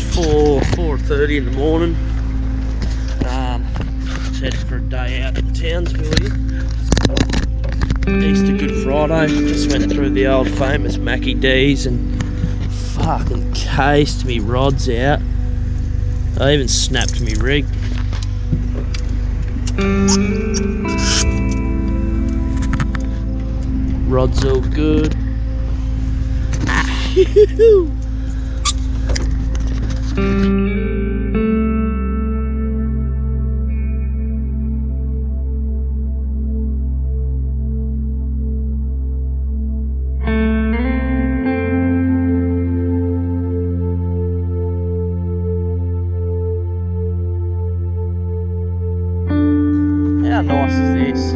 4.30 in the morning. Um, just headed for a day out in Townsville here. Easter Good Friday. Just went through the old famous Mackie D's and fucking cased me rods out. I even snapped me rig. Rod's all good. How nice is this?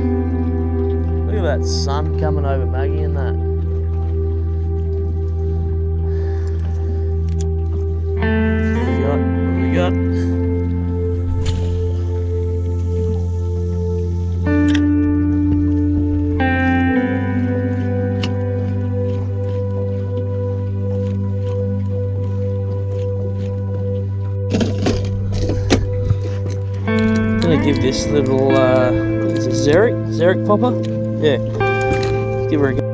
Look at that sun coming over Maggie and that. I'm gonna give this little, uh, is it popper? Yeah. Give her a go.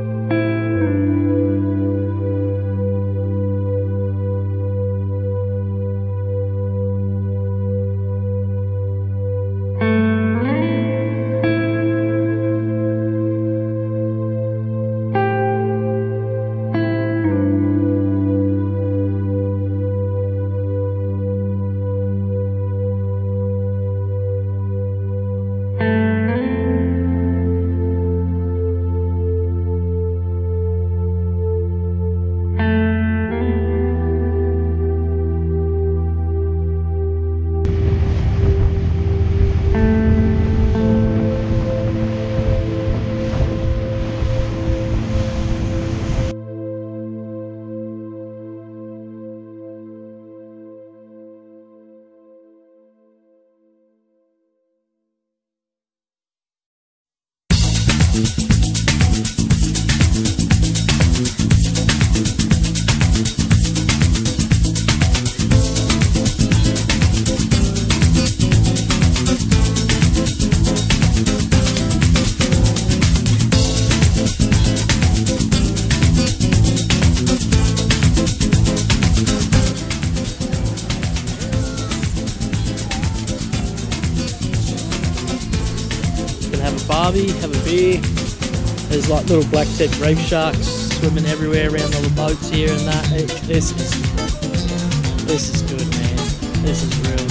Barbie, have a beer. There's like little black tip reef sharks swimming everywhere around all the boats here and that. It, this is this is good, man. This is real